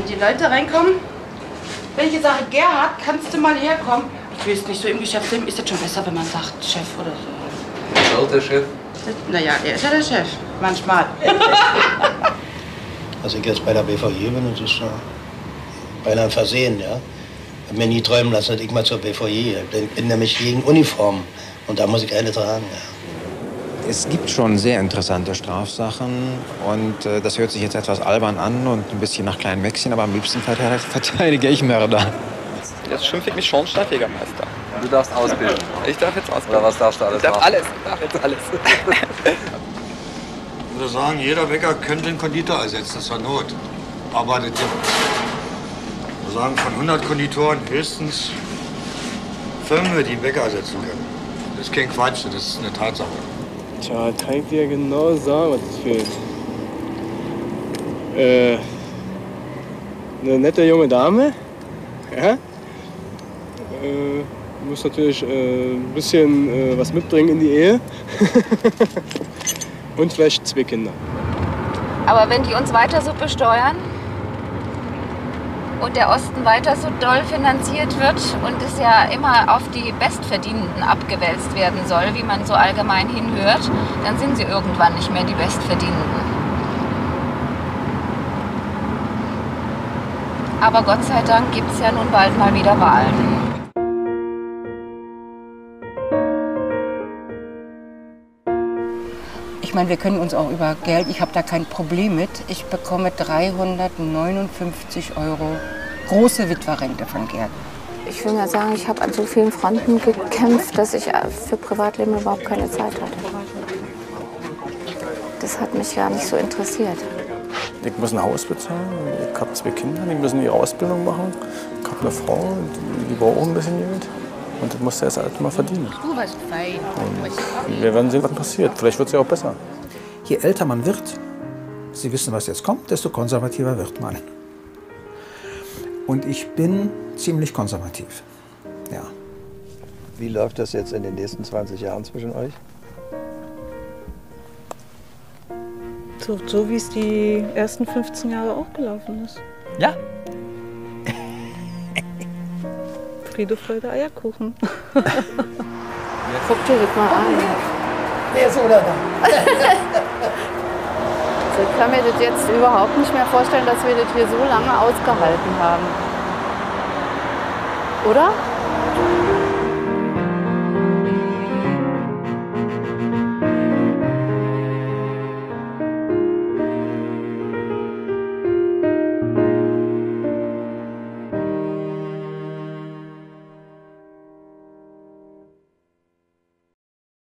Wenn die Leute reinkommen, wenn ich jetzt sage, Gerhard, kannst du mal herkommen? Ich will es nicht so im Geschäftsleben, ist es schon besser, wenn man sagt Chef oder so. Der Chef? Naja, er ist ja der Chef. Manchmal. Also ich jetzt bei der BVJ bin, das ist äh, beinahe ein Versehen, ja. Hab mir nie träumen lassen, dass ich mal zur BVJ. Ich bin nämlich gegen Uniform und da muss ich eine tragen, ja. Es gibt schon sehr interessante Strafsachen und äh, das hört sich jetzt etwas albern an und ein bisschen nach kleinen Mäxchen, aber am liebsten verteidige ich Mörder. Jetzt schimpfe ich mich Schornsteinfegermeister. Du darfst ausbilden. Ich darf jetzt ausbilden. Oder was darfst du alles Ich darf machen? alles. Ich darf jetzt alles. Ich würde sagen, jeder Bäcker könnte einen Konditor ersetzen, zur Not. Aber das sind, wir sagen, von 100 Konditoren höchstens fünf, die einen Bäcker ersetzen können. Das ist kein Quatsch, das ist eine Tatsache. Tja, kann ich dir genau sagen, was es fehlt. Äh, eine nette junge Dame. Ja. Äh, muss natürlich äh, ein bisschen äh, was mitbringen in die Ehe. Und vielleicht zwei Kinder. Aber wenn die uns weiter so besteuern und der Osten weiter so doll finanziert wird und es ja immer auf die Bestverdienenden abgewälzt werden soll, wie man so allgemein hinhört, dann sind sie irgendwann nicht mehr die Bestverdienenden. Aber Gott sei Dank gibt es ja nun bald mal wieder Wahlen. Ich meine, wir können uns auch über Geld, ich habe da kein Problem mit. Ich bekomme 359 Euro große Witwerrente von Gerd. Ich will mal sagen, ich habe an so vielen Fronten gekämpft, dass ich äh, für Privatleben überhaupt keine Zeit hatte. Das hat mich gar nicht so interessiert. Ich muss ein Haus bezahlen, ich habe zwei Kinder, die müssen ihre Ausbildung machen. Ich habe eine Frau, die, die braucht auch ein bisschen Geld. Und das muss er erst halt mal verdienen. Du warst fein. Und wir werden sehen, was passiert. Vielleicht wird es ja auch besser. Je älter man wird, Sie wissen, was jetzt kommt, desto konservativer wird man. Und ich bin ziemlich konservativ. Ja. Wie läuft das jetzt in den nächsten 20 Jahren zwischen euch? So, so wie es die ersten 15 Jahre auch gelaufen ist. Ja. Friede, Freude, Eierkuchen. Guck dir das mal an. Wer ist oder da? Also ich kann mir das jetzt überhaupt nicht mehr vorstellen, dass wir das hier so lange ausgehalten haben. Oder?